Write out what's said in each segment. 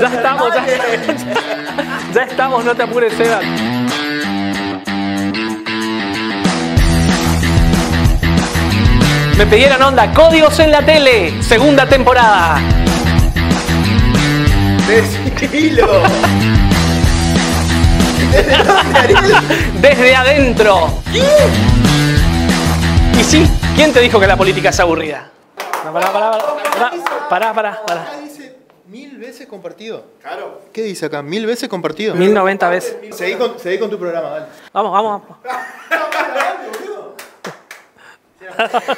Ya estamos, ya, ya estamos, no te apures, Seba. Me pidieron onda, códigos en la tele, segunda temporada. Decilo. ¿Desde adentro. Y sí, ¿quién te dijo que la política es aburrida? No, pará, pará, pará, pará, pará, pará. Veces compartido. Claro. ¿Qué dice acá? Mil veces compartido. 1090 veces. Seguí con, seguí con tu programa, dale. Vamos, vamos, vamos.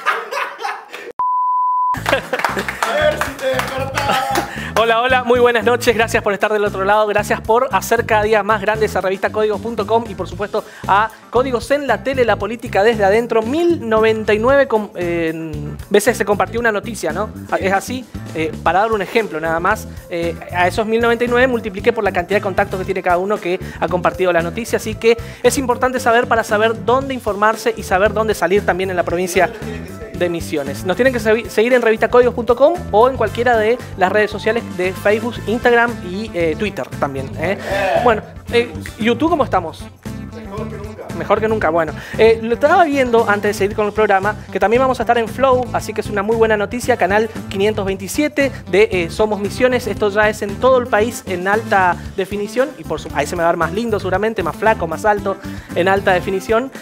Hola, hola, muy buenas noches. Gracias por estar del otro lado. Gracias por hacer cada día más grande esa revista códigos.com y por supuesto a Códigos en la Tele, la política desde adentro. 1099 com- eh, veces se compartió una noticia, ¿no? Es así. Eh, para dar un ejemplo nada más, eh, a esos 1099 multipliqué por la cantidad de contactos que tiene cada uno que ha compartido la noticia. Así que es importante saber para saber dónde informarse y saber dónde salir también en la provincia de Misiones. Nos tienen que segui- seguir en revistacódigos.com o en cualquiera de las redes sociales de Facebook, Instagram y eh, Twitter también. ¿eh? Bueno, eh, YouTube, ¿cómo estamos? Mejor que nunca, bueno. Eh, lo estaba viendo antes de seguir con el programa, que también vamos a estar en Flow, así que es una muy buena noticia, canal 527 de Somos Misiones. Esto ya es en todo el país en alta definición y por su ahí se me va a ver más lindo seguramente, más flaco, más alto, en alta definición.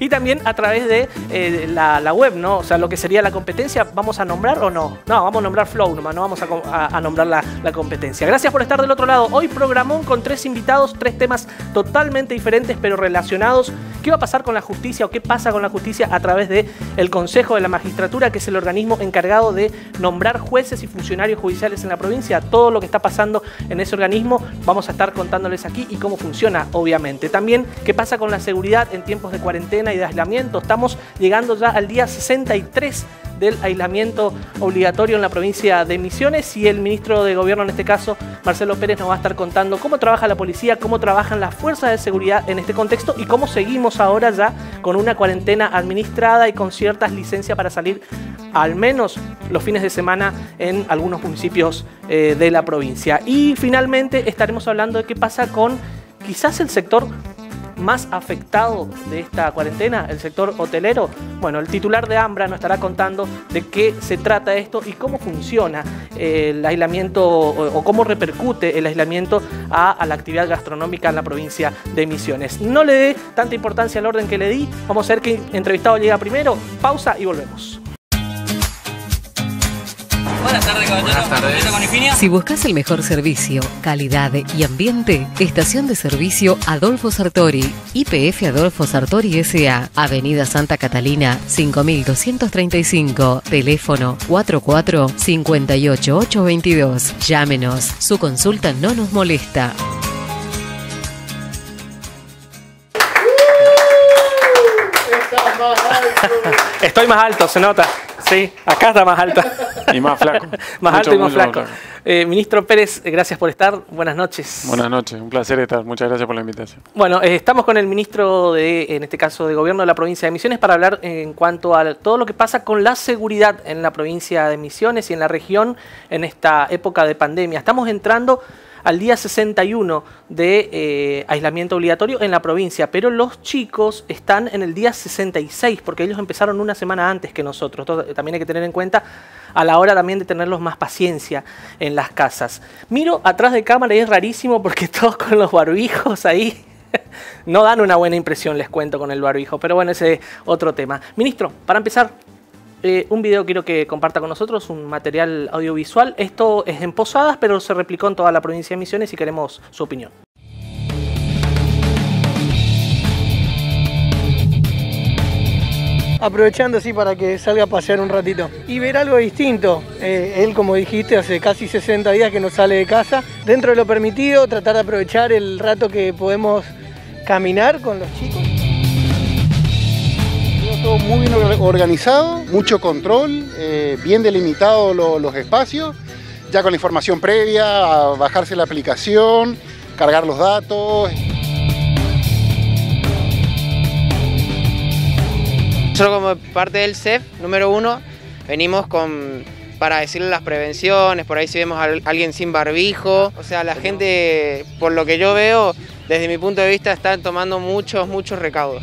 y también a través de eh, la, la web, ¿no? O sea, lo que sería la competencia, ¿vamos a nombrar o no? No, vamos a nombrar Flow nomás, no vamos a, a- nombrar la, la competencia. Gracias por estar del otro lado. Hoy programón con tres invitados, tres temas totalmente diferentes pero relacionados. ¿Qué va a pasar con la justicia o qué pasa con la justicia a través de el Consejo de la Magistratura, que es el organismo encargado de nombrar jueces y funcionarios judiciales en la provincia? Todo lo que está pasando en ese organismo vamos a estar contándoles aquí y cómo funciona, obviamente. También qué pasa con la seguridad en tiempos de cuarentena y de aislamiento. Estamos llegando ya al día 63 del aislamiento obligatorio en la provincia de Misiones y el ministro de Gobierno, en este caso, Marcelo Pérez, nos va a estar contando cómo trabaja la policía, cómo trabajan las fuerzas de seguridad en este contexto y cómo seguimos ahora ya con una cuarentena administrada y con ciertas licencias para salir al menos los fines de semana en algunos municipios eh, de la provincia. Y finalmente estaremos hablando de qué pasa con quizás el sector más afectado de esta cuarentena, el sector hotelero? Bueno, el titular de Ambra nos estará contando de qué se trata esto y cómo funciona eh, el aislamiento o, cómo repercute el aislamiento a, a la actividad gastronómica en la provincia de Misiones. No le dé tanta importancia al orden que le di, vamos a ver qué entrevistado llega primero. Pausa y volvemos. Buenas tardes? Si buscas el mejor servicio, calidad y ambiente, estación de servicio Adolfo Sartori, IPF Adolfo Sartori S.A., Avenida Santa Catalina, 5235, teléfono 44 58822. Llámenos, su consulta no nos molesta. Estoy más alto, se nota. Sí, acá está más alta. Y más flaco. más Mucho, alto y más mucho flaco. Eh, Ministro Pérez, gracias por estar. Buenas noches. Buenas noches, un placer estar. Muchas gracias por la invitación. Bueno, eh, estamos con el ministro de, en este caso, de Gobierno de la provincia de Misiones para hablar en cuanto a todo lo que pasa con la seguridad en la provincia de Misiones y en la región en esta época de pandemia. Estamos entrando al día 61 de eh, aislamiento obligatorio en la provincia, pero los chicos están en el día 66 porque ellos empezaron una semana antes que nosotros. Esto también hay que tener en cuenta a la hora también de tenerlos más paciencia en las casas. Miro atrás de cámara y es rarísimo porque todos con los barbijos ahí no dan una buena impresión, les cuento con el barbijo, pero bueno, ese es otro tema. Ministro, para empezar, eh, un video quiero que comparta con nosotros, un material audiovisual. Esto es en Posadas, pero se replicó en toda la provincia de Misiones y queremos su opinión. aprovechando así para que salga a pasear un ratito y ver algo distinto. Eh, él, como dijiste, hace casi 60 días que no sale de casa. Dentro de lo permitido, tratar de aprovechar el rato que podemos caminar con los chicos. Todo muy bien or- organizado, mucho control, eh, bien delimitados lo- los espacios, ya con la información previa, a bajarse la aplicación, cargar los datos. Nosotros como parte del CEF número uno venimos con para decirle las prevenciones, por ahí si vemos a alguien sin barbijo, o sea, la gente, por lo que yo veo, desde mi punto de vista, están tomando muchos, muchos recaudos.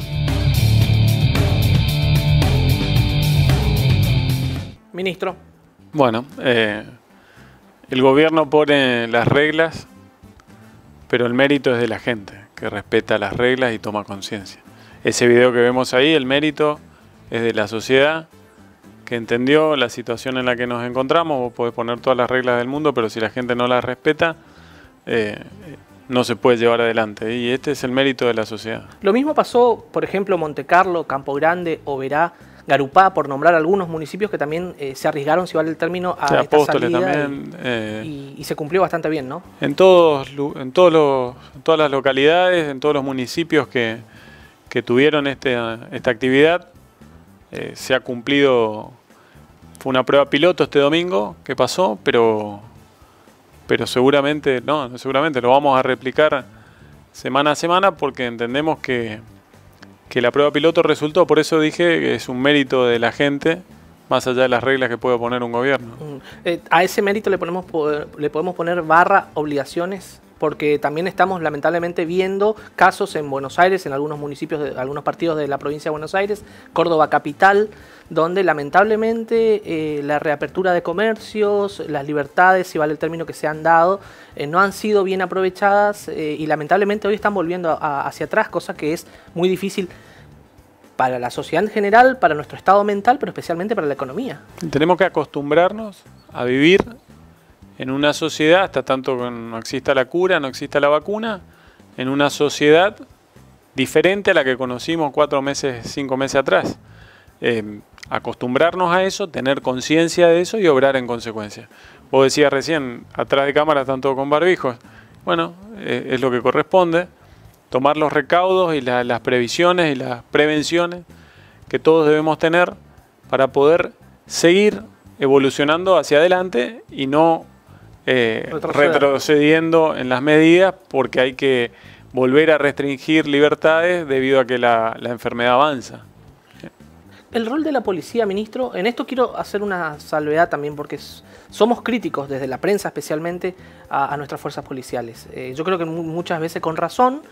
Ministro. Bueno, eh, el gobierno pone las reglas, pero el mérito es de la gente, que respeta las reglas y toma conciencia. Ese video que vemos ahí, el mérito es de la sociedad que entendió la situación en la que nos encontramos. Vos podés poner todas las reglas del mundo, pero si la gente no las respeta, eh, no se puede llevar adelante. Y este es el mérito de la sociedad. Lo mismo pasó, por ejemplo, Montecarlo, Campo Grande, Oberá, Garupá, por nombrar algunos municipios que también eh, se arriesgaron, si vale el término, a esta salida también, eh, y, se cumplió bastante bien, ¿no? En, todos, en, todos los, todas las localidades, en todos los municipios que, que tuvieron este, esta actividad, eh, se ha cumplido, fue una prueba piloto este domingo que pasó, pero, pero seguramente, no, seguramente lo vamos a replicar semana a semana porque entendemos que, que la prueba piloto resultó, por eso dije que es un mérito de la gente más allá de las reglas que puede poner un gobierno. Mm. Eh, a ese mérito le, ponemos, le podemos poner barra obligaciones porque también estamos lamentablemente viendo casos en Buenos Aires, en algunos municipios, de algunos partidos de la provincia de Buenos Aires, Córdoba capital, donde lamentablemente eh, la reapertura de comercios, las libertades, si vale el término que se han dado, eh, no han sido bien aprovechadas eh, y lamentablemente hoy están volviendo hacia atrás, cosa que es muy difícil para la sociedad en general, para nuestro estado mental, pero especialmente para la economía. Tenemos que acostumbrarnos a vivir en una sociedad, hasta tanto que no exista la cura, no exista la vacuna, en una sociedad diferente a la que conocimos cuatro meses, cinco meses atrás. Eh, acostumbrarnos a eso, tener conciencia de eso y obrar en consecuencia. Vos decías recién, atrás de cámara están todos con barbijos. Bueno, eh, es lo que corresponde. Tomar los recaudos y las previsiones y las prevenciones que todos debemos tener para poder seguir evolucionando hacia adelante y no eh, retrocediendo en las medidas porque hay que volver a restringir libertades debido a que la, enfermedad avanza. El rol de la policía, ministro, en esto quiero hacer una salvedad también porque somos críticos desde la prensa especialmente a, nuestras fuerzas policiales. Eh, yo creo que muchas veces con razón,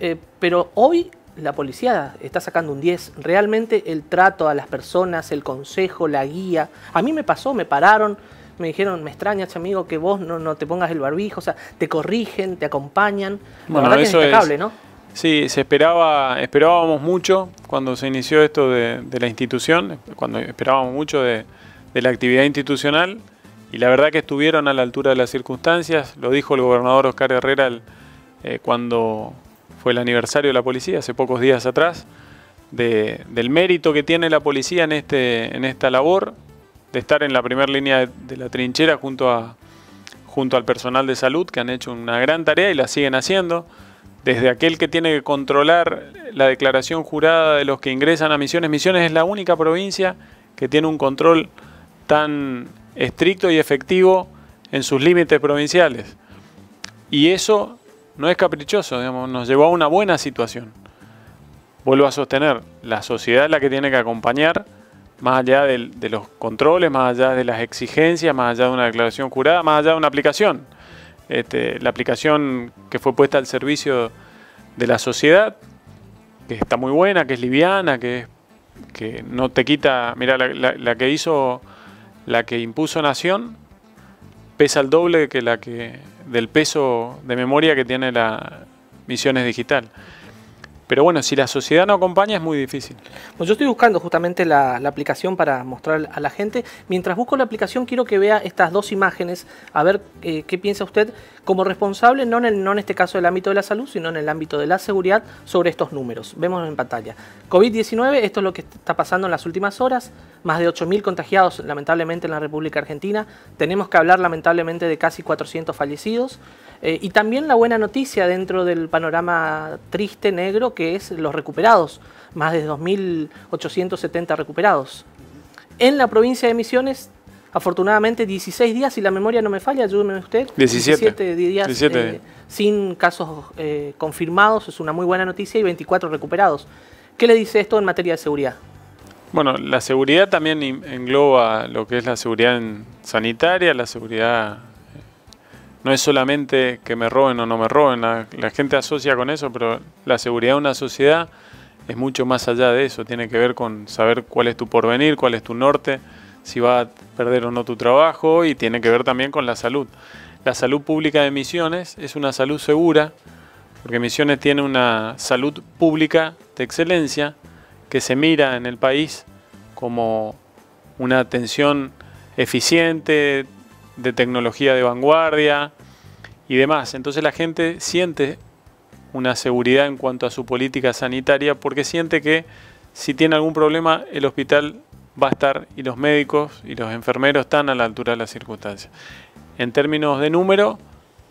eh, pero hoy la policía está sacando un 10. Realmente el trato a las personas, el consejo, la guía. A mí me pasó, me pararon, me dijeron, me extrañas, amigo, que vos no, te pongas el barbijo, o sea, te corrigen, te acompañan. Bueno, la eso es ¿no? Sí, se esperaba, esperábamos mucho cuando se inició esto de, la institución, cuando esperábamos mucho de, la actividad institucional y la verdad que estuvieron a la altura de las circunstancias, lo dijo el gobernador Oscar Herrera eh, cuando fue el aniversario de la policía, hace pocos días atrás, del mérito que tiene la policía en, este, en esta labor, de estar en la primera línea de, la trinchera junto, a, junto al personal de salud que han hecho una gran tarea y la siguen haciendo. Desde aquel que tiene que controlar la declaración jurada de los que ingresan a Misiones. Misiones es la única provincia que tiene un control tan estricto y efectivo en sus límites provinciales. Y eso no es caprichoso, digamos, nos llevó a una buena situación. Vuelvo a sostener, la sociedad es la que tiene que acompañar más allá de, los controles, más allá de las exigencias, más allá de una declaración jurada, más allá de una aplicación. Este, la aplicación que fue puesta al servicio de la sociedad, que está muy buena, que es liviana, que, que no te quita, mira, la, que hizo, la que impuso Nación, pesa el doble que la que del peso de memoria que tiene la Misiones Digital. Pero bueno, si la sociedad no acompaña es muy difícil. Pues yo estoy buscando justamente la, aplicación para mostrar a la gente. Mientras busco la aplicación quiero que vea estas dos imágenes, a ver eh, qué piensa usted como responsable, no en, el, no en este caso del ámbito de la salud, sino en el ámbito de la seguridad, sobre estos números. Vemos en pantalla. COVID-19, esto es lo que está pasando en las últimas horas, más de 8.000 contagiados lamentablemente en la República Argentina. Tenemos que hablar lamentablemente de casi 400 fallecidos. Eh, y también la buena noticia dentro del panorama triste, negro, que es los recuperados, más de 2.870 recuperados. En la provincia de Misiones, afortunadamente 16 días, si la memoria no me falla, ayúdeme usted. 17, días eh, sin casos eh, confirmados, es una muy buena noticia, y 24 recuperados. ¿Qué le dice esto en materia de seguridad? Bueno, la seguridad también engloba lo que es la seguridad sanitaria, la seguridad no es solamente que me roben o no me roben, la, gente asocia con eso, pero la seguridad de una sociedad es mucho más allá de eso, tiene que ver con saber cuál es tu porvenir, cuál es tu norte, si va a perder o no tu trabajo y tiene que ver también con la salud. La salud pública de Misiones es una salud segura, porque Misiones tiene una salud pública de excelencia que se mira en el país como una atención eficiente, de tecnología de vanguardia y demás. Entonces la gente siente una seguridad en cuanto a su política sanitaria porque siente que si tiene algún problema el hospital va a estar y los médicos y los enfermeros están a la altura de las circunstancias. En términos de número,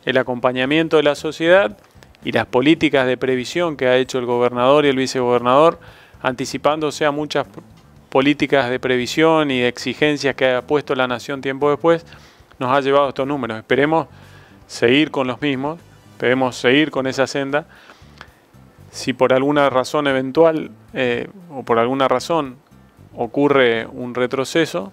el acompañamiento de la sociedad y las políticas de previsión que ha hecho el gobernador y el vicegobernador, anticipándose a muchas políticas de previsión y de exigencias que ha puesto la nación tiempo después, nos ha llevado estos números. Esperemos seguir con los mismos, esperemos seguir con esa senda. Si por alguna razón eventual eh, o por alguna razón ocurre un retroceso,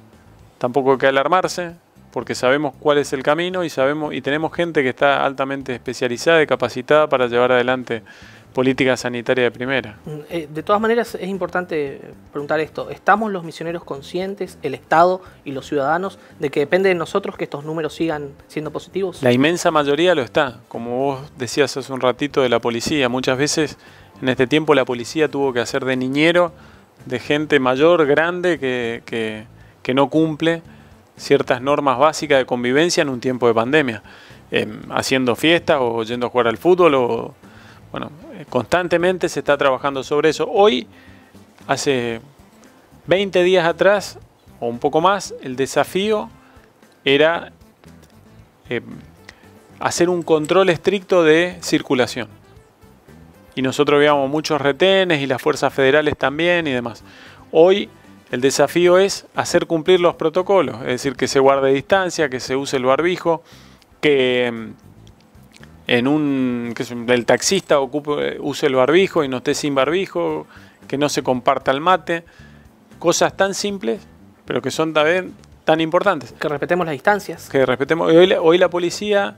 tampoco hay que alarmarse, porque sabemos cuál es el camino y sabemos y tenemos gente que está altamente especializada y capacitada para llevar adelante política sanitaria de primera. Mm, eh, de todas maneras, es importante preguntar esto. ¿Estamos los misioneros conscientes, el Estado y los ciudadanos, de que depende de nosotros que estos números sigan siendo positivos? La inmensa mayoría lo está. Como vos decías hace un ratito de la policía, muchas veces en este tiempo la policía tuvo que hacer de niñero de gente mayor, grande, que, que, que no cumple ciertas normas básicas de convivencia en un tiempo de pandemia. Em, haciendo fiestas o yendo a jugar al fútbol o bueno, constantemente se está trabajando sobre eso. Hoy, hace 20 días atrás, o un poco más, el desafío era eh, hacer un control estricto de circulación. Y nosotros veíamos muchos retenes y las fuerzas federales también y demás. Hoy el desafío es hacer cumplir los protocolos, es decir, que se guarde distancia, que se use el barbijo, que en un que el taxista ocupe, use el barbijo y no esté sin barbijo, que no se comparta el mate, cosas tan simples, pero que son también tan importantes. Que respetemos las distancias. Que respetemos. Hoy, la policía,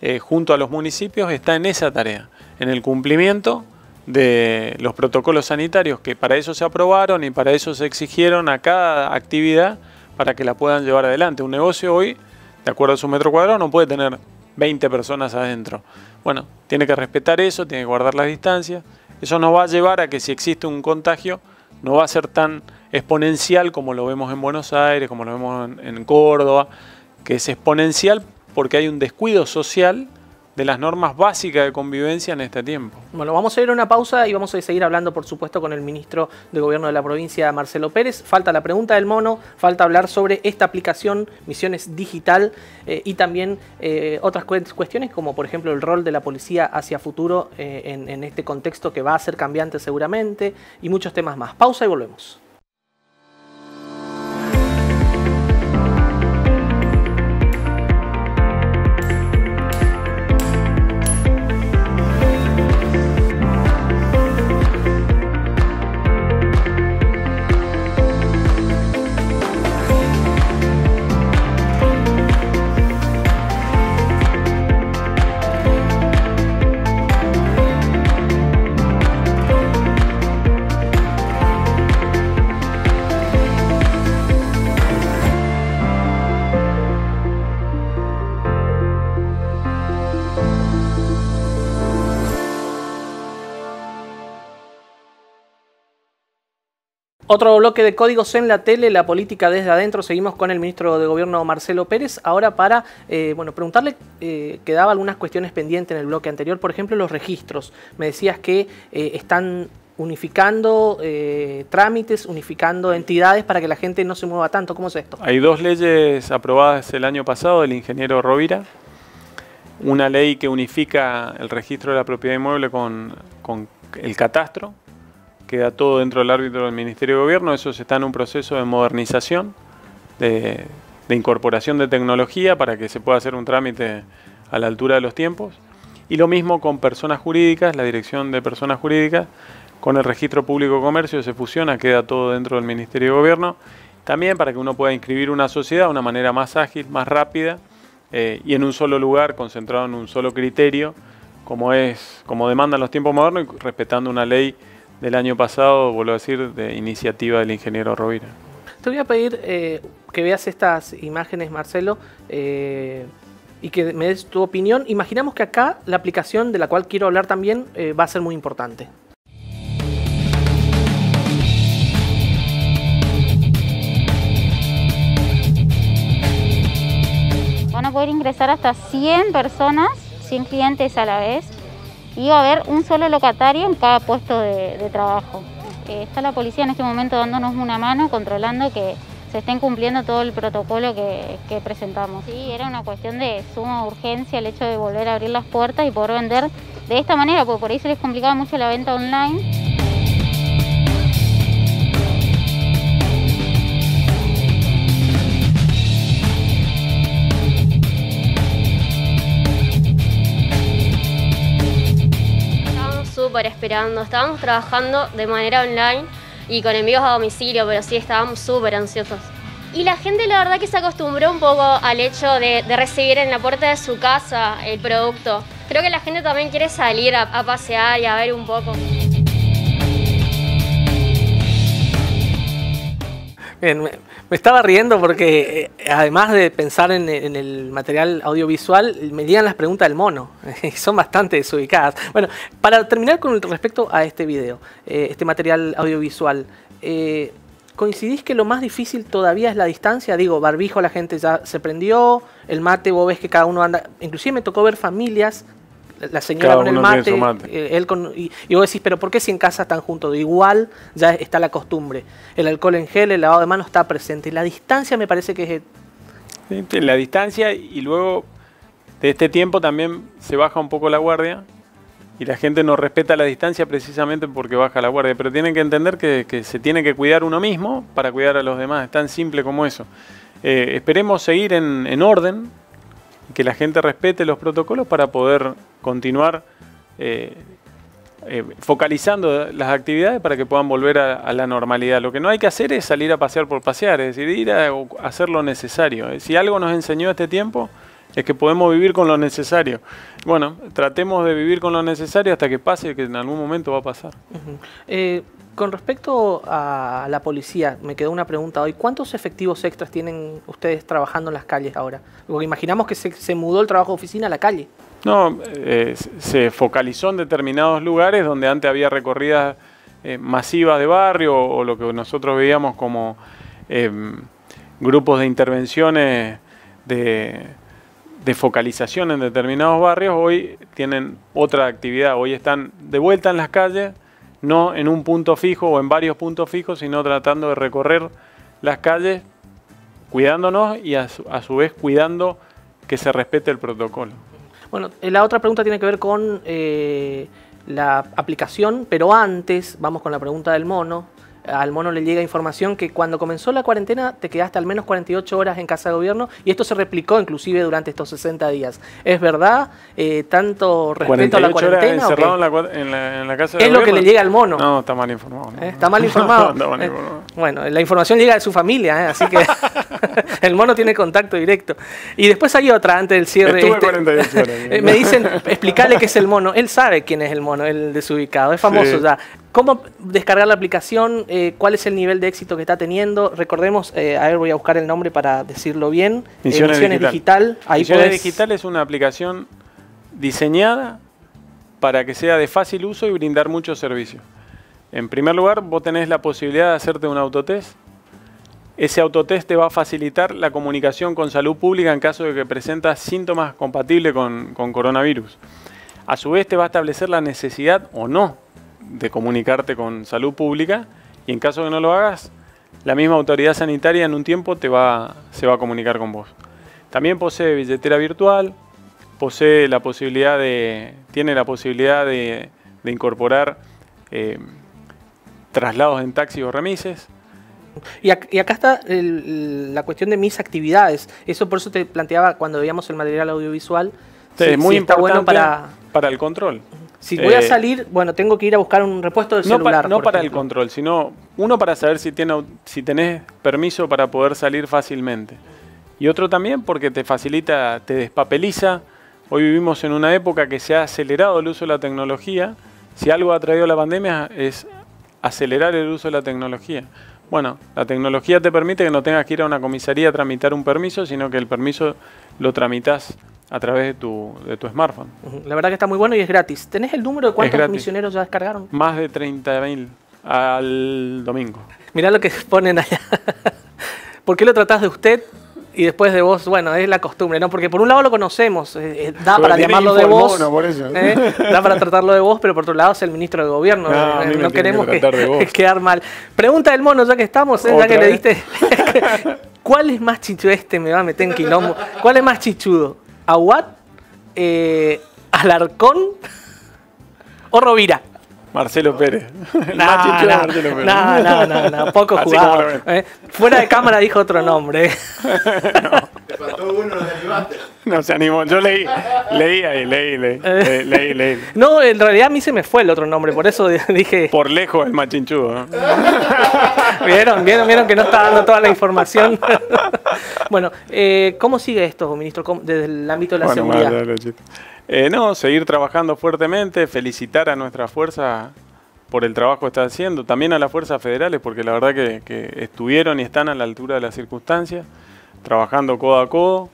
eh, junto a los municipios, está en esa tarea, en el cumplimiento de los protocolos sanitarios que para eso se aprobaron y para eso se exigieron a cada actividad para que la puedan llevar adelante. Un negocio hoy, de acuerdo a su metro cuadrado, no puede tener 20 personas adentro. Bueno, tiene que respetar eso, tiene que guardar las distancias. Eso nos va a llevar a que si existe un contagio, no va a ser tan exponencial como lo vemos en Buenos Aires, como lo vemos en, en Córdoba, que es exponencial porque hay un descuido social de las normas básicas de convivencia en este tiempo. Bueno, vamos a ir a una pausa y vamos a seguir hablando, por supuesto, con el ministro de Gobierno de la provincia, Marcelo Pérez. Falta la pregunta del mono, falta hablar sobre esta aplicación Misiones Digital eh, y también eh, otras cuestiones como, por ejemplo, el rol de la policía hacia futuro eh, en este contexto que va a ser cambiante seguramente y muchos temas más. Pausa y volvemos. Otro bloque de códigos en la tele, la política desde adentro. Seguimos con el ministro de Gobierno Marcelo Pérez. Ahora para eh, bueno, preguntarle, eh, quedaba algunas cuestiones pendientes en el bloque anterior. Por ejemplo, los registros. Me decías que eh, están unificando trámites, unificando entidades para que la gente no se mueva tanto. ¿Cómo es esto? Hay dos leyes aprobadas el año pasado del ingeniero Rovira. Una ley que unifica el registro de la propiedad inmueble con el catastro queda todo dentro del árbitro del Ministerio de Gobierno, eso está en un proceso de modernización, de, incorporación de tecnología para que se pueda hacer un trámite a la altura de los tiempos. Y lo mismo con personas jurídicas, la dirección de personas jurídicas, con el registro público de comercio, se fusiona, queda todo dentro del Ministerio de Gobierno. También para que uno pueda inscribir una sociedad de una manera más ágil, más rápida eh, y en un solo lugar, concentrado en un solo criterio, como es, como demandan los tiempos modernos y respetando una ley del año pasado, vuelvo a decir, de iniciativa del ingeniero Rovira. Te voy a pedir eh, que veas estas imágenes, Marcelo, eh, y que me des tu opinión. Imaginamos que acá la aplicación de la cual quiero hablar también va a ser muy importante. poder ingresar hasta 100 personas, 100 clientes a la vez va a haber un solo locatario en cada puesto de, trabajo. Eh, está la policía en este momento dándonos una mano, controlando que se estén cumpliendo todo el protocolo que, que presentamos. Sí, era una cuestión de suma urgencia el hecho de volver a abrir las puertas y poder vender de esta manera, porque por ahí se les complicaba mucho la venta online. Esperando. Estábamos trabajando de manera online y con envíos a domicilio, pero sí estábamos súper ansiosos. Y la gente la verdad que se acostumbró un poco al hecho de, recibir en la puerta de su casa el producto. Creo que la gente también quiere salir a, a pasear y a ver un poco. Bien, me estaba riendo porque eh, además de pensar en, el material audiovisual, me llegan las preguntas del mono. Son bastante desubicadas. Bueno, para terminar con respecto a este video, eh, este material audiovisual, eh, ¿coincidís que lo más difícil todavía es la distancia? Digo, barbijo la gente ya se prendió, el mate vos ves que cada uno anda... Inclusive me tocó ver familias la señora con el mate, eh, él con, y, vos decís, pero ¿por qué si en casa están juntos? Igual ya está la costumbre. El alcohol en gel, el lavado de manos está presente. La distancia me parece que es... la distancia y luego de este tiempo también se baja un poco la guardia y la gente no respeta la distancia precisamente porque baja la guardia. Pero tienen que entender que, se tiene que cuidar uno mismo para cuidar a los demás. Es tan simple como eso. Eh, esperemos seguir en, en orden, que la gente respete los protocolos para poder continuar eh, eh, focalizando las actividades para que puedan volver a, la normalidad. Lo que no hay que hacer es salir a pasear por pasear, es decir, ir a, hacer lo necesario. Eh, si algo nos enseñó este tiempo es que podemos vivir con lo necesario. Bueno, tratemos de vivir con lo necesario hasta que pase, que en algún momento va a pasar. con respecto a la policía, me quedó una pregunta hoy. ¿Cuántos efectivos extras tienen ustedes trabajando en las calles ahora? Porque imaginamos que se mudó el trabajo de oficina a la calle. No, eh, se focalizó en determinados lugares donde antes había recorridas eh, masivas de barrio o, lo que nosotros veíamos como em, grupos de intervenciones de, de, focalización en determinados barrios, hoy tienen otra actividad, hoy están de vuelta en las calles, no en un punto fijo o en varios puntos fijos, sino tratando de recorrer las calles cuidándonos y a su vez cuidando que se respete el protocolo. Bueno, eh, la otra pregunta tiene que ver con eh, la aplicación, pero antes vamos con la pregunta del mono al mono le llega información que cuando comenzó la cuarentena te quedaste al menos 48 horas en casa de gobierno y esto se replicó inclusive durante estos 60 días. ¿Es verdad? Eh, ¿Tanto respecto a la cuarentena? Horas encerrado en la, en, la, casa de Es lo que le llega al mono. No, está mal informado. ¿Eh? ¿Está mal informado? Eh, bueno, la información llega de su familia, así que el mono tiene contacto directo. Y después hay otra antes del cierre. Estuve 48 este, horas. me dicen, explicarle qué es el mono. Él sabe quién es el mono, el desubicado. Es famoso ya. ¿Cómo descargar la aplicación? Eh, ¿Cuál es el nivel de éxito que está teniendo? Recordemos, eh, a ver, voy a buscar el nombre para decirlo bien. Misiones, Digital. Misiones Digital es una aplicación diseñada para que sea de fácil uso y brindar muchos servicios. En primer lugar, vos tenés la posibilidad de hacerte un autotest. Ese autotest te va a facilitar la comunicación con salud pública en caso de que presentas síntomas compatibles con, con coronavirus. A su vez te va a establecer la necesidad o no de comunicarte con salud pública y en caso que no lo hagas, la misma autoridad sanitaria en un tiempo te va, se va a comunicar con vos. También posee billetera virtual, posee la posibilidad de, tiene la posibilidad de, incorporar eh, traslados en taxi o remises. Y, acá está la cuestión de mis actividades. Eso por eso te planteaba cuando veíamos el material audiovisual. es muy importante bueno para... para el control. Si voy a eh, salir, bueno, tengo que ir a buscar un repuesto del celular. no para el control, sino uno para saber si, tiene, si tenés permiso para poder salir fácilmente. Y otro también porque te facilita, te despapeliza. Hoy vivimos en una época que se ha acelerado el uso de la tecnología. Si algo ha traído la pandemia es acelerar el uso de la tecnología. Bueno, la tecnología te permite que no tengas que ir a una comisaría a tramitar un permiso, sino que el permiso lo tramitas a través de tu, de tu smartphone. La verdad que está muy bueno y es gratis. ¿Tenés el número de cuántos misioneros ya descargaron? Más de 30.000 al domingo. Mirá lo que ponen allá. ¿Por qué lo tratás de usted y después de vos, bueno, es la costumbre, ¿no? Porque por un lado lo conocemos, eh, eh, da para llamarlo de vos, ¿eh? da para tratarlo de vos, pero por otro lado es el ministro de gobierno, no, queremos que, quedar mal. Pregunta del mono, ya que estamos, ya que le diste, ¿cuál es más chichudo? Este me va a meter en quilombo. ¿Cuál es más chichudo? Aguad, eh, Alarcón o Rovira. Marcelo Pérez. No, no, no, no, poco jugado. Eh. Fuera de cámara dijo otro nombre. no. Te faltó uno, no No se animó. Yo leí, leí ahí, leí, leí, leí, leí, No, en realidad a mí se me fue el otro nombre, por eso dije. Por lejos el machinchudo. vieron, vieron, vieron que no está dando toda la información. bueno, eh, ¿cómo sigue esto, ministro, desde el ámbito de la seguridad? Eh, no, seguir trabajando fuertemente, felicitar a nuestra fuerza por el trabajo que está haciendo, también a las fuerzas federales, porque la verdad que, estuvieron y están a la altura de las circunstancias, trabajando codo a codo,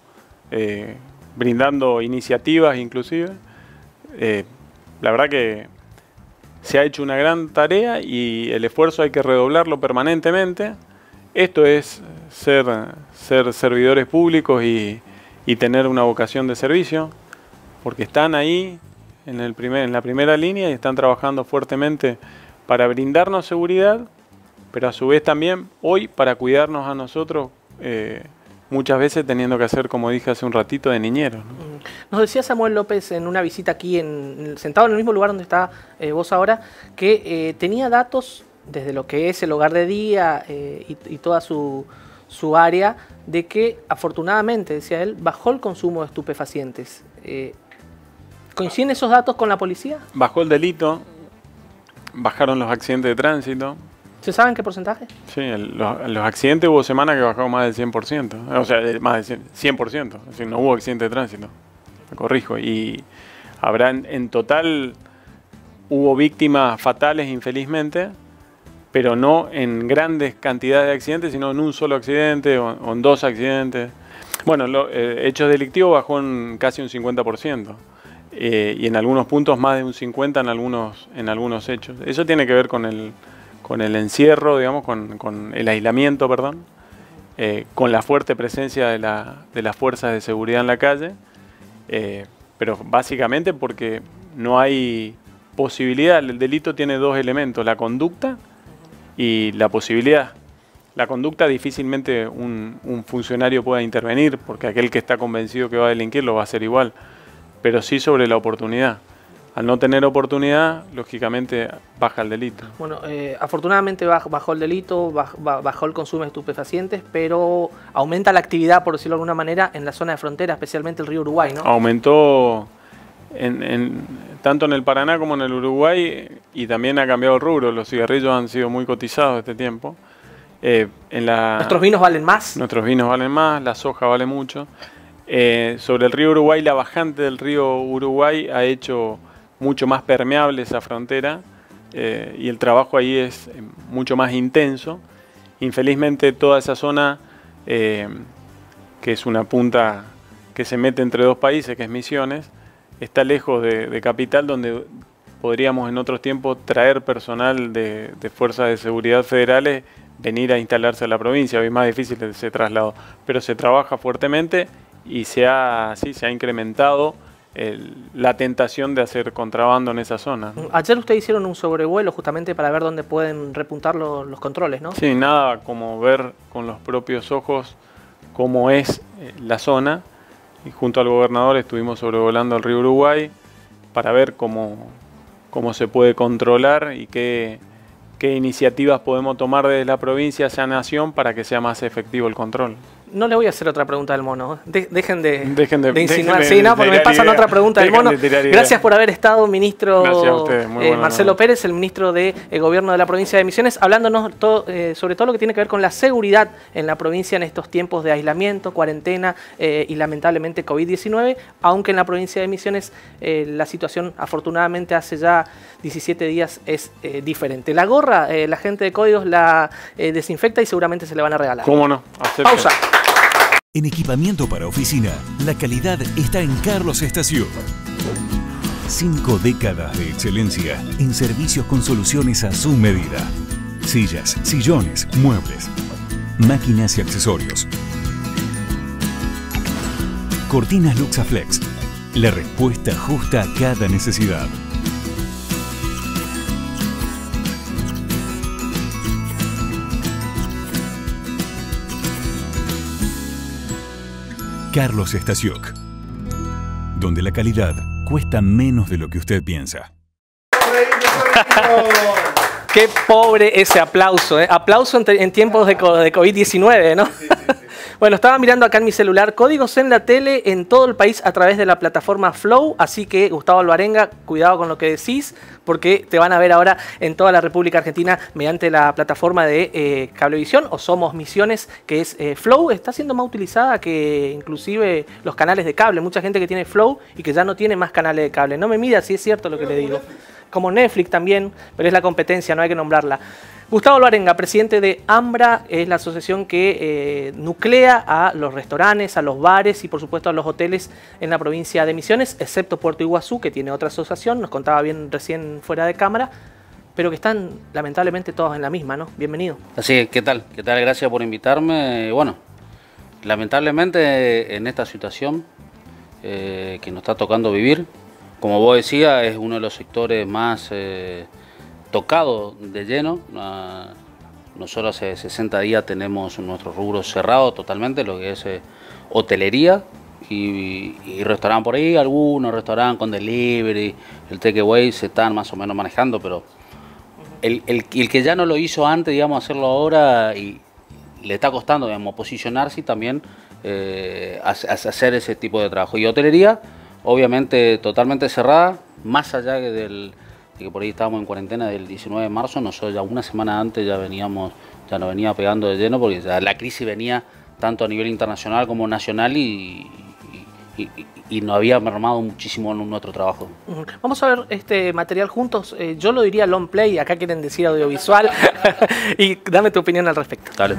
eh, brindando iniciativas inclusive. Eh, la verdad que se ha hecho una gran tarea y el esfuerzo hay que redoblarlo permanentemente. Esto es ser, ser servidores públicos y tener una vocación de servicio porque están ahí en, el primer, en la primera línea y están trabajando fuertemente para brindarnos seguridad, pero a su vez también hoy para cuidarnos a nosotros, eh, muchas veces teniendo que hacer, como dije hace un ratito, de niñeros. Mm. Nos decía Samuel López en una visita aquí, en, sentado en el mismo lugar donde está eh, vos ahora, que eh, tenía datos desde lo que es el hogar de día y, y, toda su, su, área, de que afortunadamente, decía él, bajó el consumo de estupefacientes. ¿Coinciden esos datos con la policía? Bajó el delito, bajaron los accidentes de tránsito. ¿Se saben qué porcentaje? Sí, los, accidentes hubo semanas que bajaron más del 100%, o sea, más del 100%, es decir, no hubo accidente de tránsito, me corrijo, y habrán en total, hubo víctimas fatales infelizmente, pero no en grandes cantidades de accidentes, sino en un solo accidente o, en dos accidentes. Bueno, eh, hechos delictivos bajó en casi un 50%. Eh, y en algunos puntos más de un 50 en algunos, en algunos hechos. Eso tiene que ver con el, con el encierro, digamos, con, con el aislamiento, perdón, eh, con la fuerte presencia de, la, de, las fuerzas de seguridad en la calle, eh, pero básicamente porque no hay posibilidad, el delito tiene dos elementos, la conducta y la posibilidad. La conducta difícilmente un, un funcionario pueda intervenir, porque aquel que está convencido que va a delinquir lo va a hacer igual pero sí sobre la oportunidad. Al no tener oportunidad, lógicamente baja el delito. Bueno, eh, afortunadamente bajó, el delito, bajó, el consumo de estupefacientes, pero aumenta la actividad, por decirlo de alguna manera, en la zona de frontera, especialmente el río Uruguay, ¿no? Aumentó en, tanto en el Paraná como en el Uruguay y también ha cambiado el rubro. Los cigarrillos han sido muy cotizados este tiempo. Eh, en la, ¿Nuestros vinos valen más? Nuestros vinos valen más, la soja vale mucho. Eh, sobre el río Uruguay, la bajante del río Uruguay ha hecho mucho más permeable esa frontera eh, y el trabajo ahí es eh, mucho más intenso. Infelizmente toda esa zona, que es una punta que se mete entre dos países, que es Misiones, está lejos de, Capital, donde podríamos en otros tiempos traer personal de, de fuerzas de seguridad federales venir a instalarse a la provincia, hoy es más difícil ese traslado, pero se trabaja fuertemente y se ha, sí, se ha incrementado la tentación de hacer contrabando en esa zona. Ayer ustedes hicieron un sobrevuelo justamente para ver dónde pueden repuntar los controles, ¿no? Sí, nada como ver con los propios ojos cómo es eh, la zona. Y junto al gobernador estuvimos sobrevolando el río Uruguay para ver cómo, cómo se puede controlar y qué, qué iniciativas podemos tomar desde la provincia hacia nación para que sea más efectivo el control. No le voy a hacer otra pregunta del mono. dejen de, dejen de, insinuar. sí, no, porque me pasan otra pregunta del mono. Gracias por haber estado, ministro eh, Marcelo Pérez, el ministro de eh, Gobierno de la provincia de Misiones, hablándonos eh, sobre todo lo que tiene que ver con la seguridad en la provincia en estos tiempos de aislamiento, cuarentena y lamentablemente COVID-19, aunque en la provincia de Misiones la situación afortunadamente hace ya 17 días es diferente. La gorra, la gente de códigos la desinfecta y seguramente se le van a regalar. ¿Cómo no? Pausa. En equipamiento para oficina, la calidad está en Carlos Estación. Cinco décadas de excelencia en servicios con soluciones a su medida. Sillas, sillones, muebles, máquinas y accesorios. Cortinas Luxaflex. La respuesta justa a cada necesidad. Carlos Estacióc, donde la calidad cuesta menos de lo que usted piensa. Qué pobre ese aplauso, ¿eh? Aplauso en, tiempos de, COVID-19, ¿no? Bueno, estaba mirando acá en mi celular códigos en la tele en todo el país a través de la plataforma Flow, así que Gustavo Alvarenga, cuidado con lo que decís, porque te van a ver ahora en toda la República Argentina mediante la plataforma de eh, Cablevisión o Somos Misiones, que es eh, Flow, está siendo más utilizada que inclusive los canales de cable. Mucha gente que tiene Flow y que ya no tiene más canales de cable. No me mida si es cierto lo que le digo como Netflix también, pero es la competencia, no hay que nombrarla. Gustavo Loarenga, presidente de AMBRA, es la asociación que eh, nuclea a los restaurantes, a los bares y por supuesto a los hoteles en la provincia de Misiones, excepto Puerto Iguazú, que tiene otra asociación, nos contaba bien recién fuera de cámara, pero que están lamentablemente todos en la misma, ¿no? Bienvenido. Así es, ¿qué tal? ¿Qué tal? Gracias por invitarme. Bueno, lamentablemente en esta situación eh, que nos está tocando vivir, como vos decías, es uno de los sectores más eh, tocados de lleno. Ah, nosotros hace 60 días tenemos nuestro rubro cerrado totalmente, lo que es eh, hotelería y, y, restaurante por ahí, algunos restaurantes con delivery, el takeaway se están más o menos manejando, pero el, que ya no lo hizo antes, digamos, hacerlo ahora y le está costando, digamos, posicionarse y también eh, hacer ese tipo de trabajo. Y hotelería obviamente totalmente cerrada, más allá del, de que por ahí estábamos en cuarentena del 19 de marzo, nosotros ya una semana antes ya veníamos, ya nos venía pegando de lleno porque ya la crisis venía tanto a nivel internacional como nacional y, y, nos había mermado muchísimo en nuestro trabajo. Vamos a ver este material juntos. Eh, yo lo diría long play, acá quieren decir audiovisual. y dame tu opinión al respecto. Dale.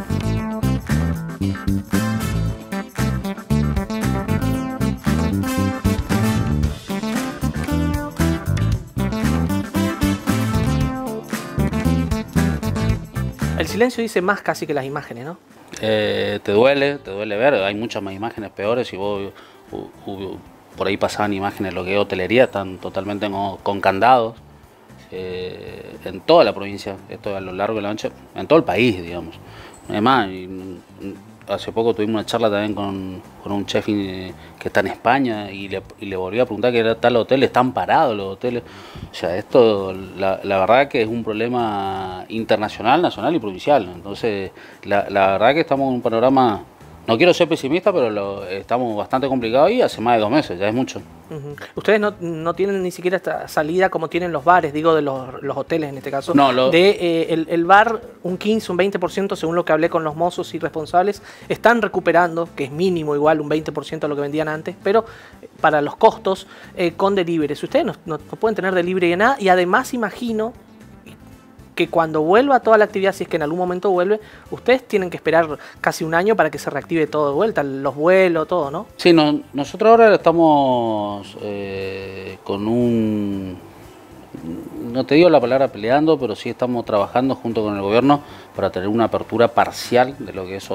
El silencio dice más casi que las imágenes, ¿no? Eh, te duele, te duele ver, hay muchas más imágenes peores y vos por ahí pasaban imágenes lo que es hotelería, están totalmente con, candados eh, en toda la provincia, esto a lo largo de la noche, en todo el país, digamos. Además, hace poco tuvimos una charla también con, un chef que está en España y le, y le volvió a preguntar era tal hotel, están parados los hoteles. O sea, esto la, la, verdad que es un problema internacional, nacional y provincial. Entonces, la, la verdad que estamos en un panorama no quiero ser pesimista, pero lo, estamos bastante complicados y hace más de dos meses, ya es mucho. Ustedes no, tienen ni siquiera esta salida como tienen los bares, digo de los, hoteles en este caso. No, de eh, el, bar, un 15, un 20%, según lo que hablé con los mozos y responsables, están recuperando, que es mínimo igual, un 20% de lo que vendían antes, pero para los costos eh, con deliveries. Ustedes no, no, pueden tener delivery de nada y además imagino que cuando vuelva toda la actividad, si es que en algún momento vuelve, ustedes tienen que esperar casi un año para que se reactive todo de vuelta, los vuelos, todo, ¿no? Sí, nosotros ahora estamos eh, con un, no te digo la palabra peleando, pero sí estamos trabajando junto con el gobierno para tener una apertura parcial de lo que es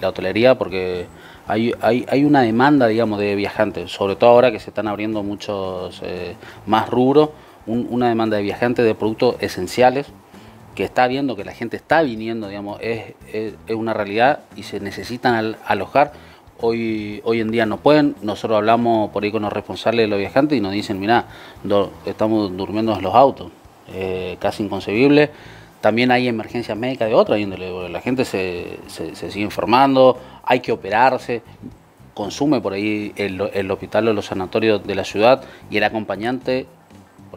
la hotelería, porque hay, hay, una demanda, digamos, de viajantes, sobre todo ahora que se están abriendo muchos eh, más rubros una demanda de viajantes de productos esenciales que está viendo que la gente está viniendo, digamos, es, es, una realidad y se necesitan alojar. Hoy, hoy en día no pueden, nosotros hablamos por ahí con los responsables de los viajantes y nos dicen, mira, estamos durmiendo en los autos, eh, casi inconcebible. También hay emergencias médicas de otra índole, la gente se, se, sigue informando, hay que operarse, consume por ahí el, el hospital o los sanatorios de la ciudad y el acompañante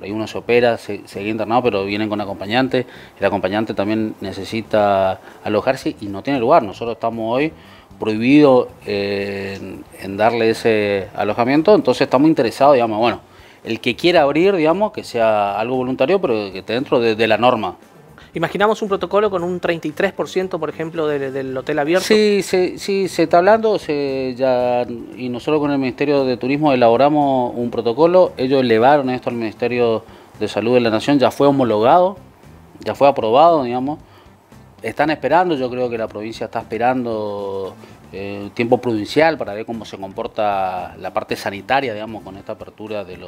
por uno se opera, se, sigue internado, pero vienen con acompañante. El acompañante también necesita alojarse y no tiene lugar. Nosotros estamos hoy prohibidos en, darle ese alojamiento, entonces estamos interesados, digamos, bueno, el que quiera abrir, digamos, que sea algo voluntario, pero que esté dentro de la norma. Imaginamos un protocolo con un 33%, por ejemplo, del, hotel abierto. Sí, sí, sí, se está hablando, se ya, y nosotros con el Ministerio de Turismo elaboramos un protocolo, ellos elevaron esto al Ministerio de Salud de la Nación, ya fue homologado, ya fue aprobado, digamos. Están esperando, yo creo que la provincia está esperando eh, tiempo prudencial para ver cómo se comporta la parte sanitaria, digamos, con esta apertura de,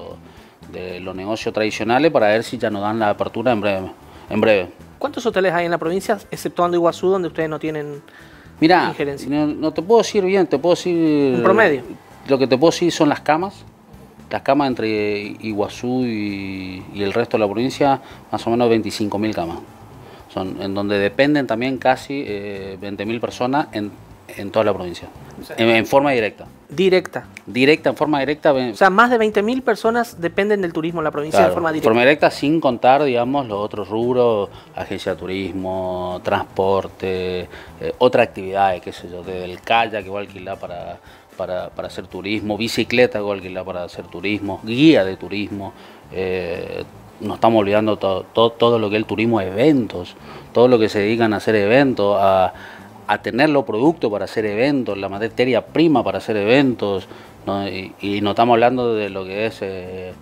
de los negocios tradicionales, para ver si ya nos dan la apertura en breve. En breve. ¿Cuántos hoteles hay en la provincia, exceptuando Iguazú, donde ustedes no tienen Mira, injerencia? No, no, te puedo decir bien, te puedo decir... Un promedio. Lo que te puedo decir son las camas. Las camas entre Iguazú y, el resto de la provincia, más o menos 25.000 camas. Son en donde dependen también casi eh, 20.000 personas en, en toda la provincia, en forma directa. Directa. Directa, en forma directa. O sea, más de 20.000 personas dependen del turismo en la provincia de forma directa. forma directa sin contar, digamos, los otros rubros, agencia de turismo, transporte, eh, otras actividades, qué sé yo, desde el kayak que va a alquilar para, para, para hacer turismo, bicicleta que va a alquilar para hacer turismo, guía de turismo. Eh, nos estamos olvidando todo, todo, todo lo que es el turismo, eventos, todo lo que se dedican a hacer eventos, a a tener los productos para hacer eventos, la materia prima para hacer eventos, y, no estamos hablando de lo que es eh,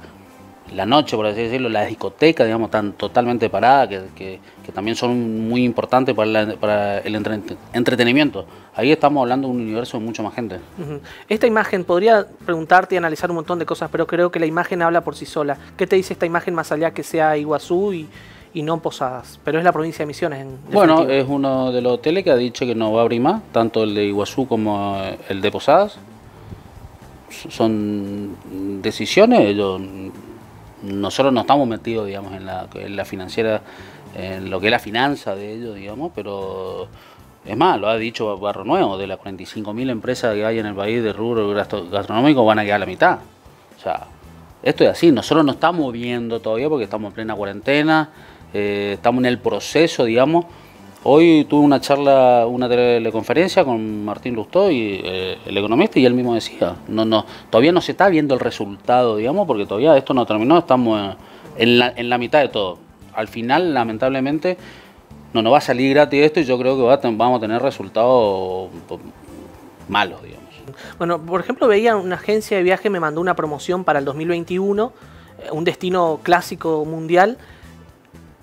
la noche, por así decirlo, las discotecas, digamos, están totalmente paradas, que, también son muy importantes para, el entretenimiento. Ahí estamos hablando de un universo de mucha más gente. Esta imagen, podría preguntarte y analizar un montón de cosas, pero creo que la imagen habla por sí sola. ¿Qué te dice esta imagen más allá que sea Iguazú y, y no Posadas, pero es la provincia de Misiones. En bueno, es uno de los hoteles que ha dicho que no va a abrir más, tanto el de Iguazú como el de Posadas. Son decisiones, ellos, nosotros no estamos metidos, digamos, en la, financiera, en lo que es la finanza de ellos, digamos, pero es más, lo ha dicho Barro Nuevo, de las 45.000 empresas que hay en el país de rubro gastronómico van a quedar la mitad. O sea, esto es así, nosotros no estamos viendo todavía porque estamos en plena cuarentena, eh, estamos en el proceso, digamos. Hoy tuve una charla, una teleconferencia con Martín Lustó, y, eh, el economista, y él mismo decía, no, no, todavía no se está viendo el resultado, digamos, porque todavía esto no terminó, estamos en la, en la mitad de todo. Al final, lamentablemente, no nos va a salir gratis esto y yo creo que vamos a tener resultados malos, digamos. Bueno, por ejemplo, veía una agencia de viaje me mandó una promoción para el 2021, eh, un destino clásico mundial,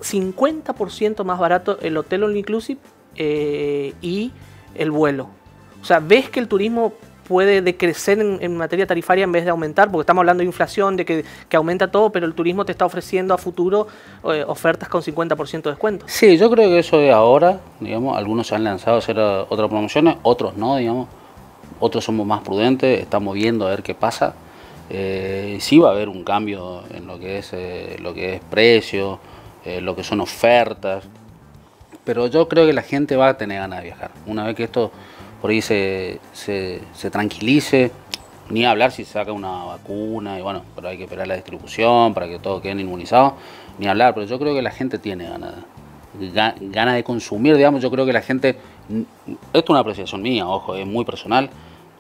50% más barato el hotel all inclusive eh, y el vuelo. O sea, ves que el turismo puede decrecer en, materia tarifaria en vez de aumentar, porque estamos hablando de inflación, de que, aumenta todo, pero el turismo te está ofreciendo a futuro eh, ofertas con 50% de descuento. Sí, yo creo que eso de ahora, digamos, algunos se han lanzado a hacer eh, otras promociones, otros no, digamos, otros somos más prudentes, estamos viendo a ver qué pasa. sí va a haber un cambio en lo que es, lo que es precio, eh, lo que son ofertas. Pero yo creo que la gente va a tener ganas de viajar. Una vez que esto por ahí se, se, tranquilice, ni hablar si saca una vacuna, y bueno, pero hay que esperar la distribución para que todos queden inmunizados, ni hablar, pero yo creo que la gente tiene ganas, ganas de consumir, digamos, yo creo que la gente, esto es una apreciación mía, ojo, es muy personal,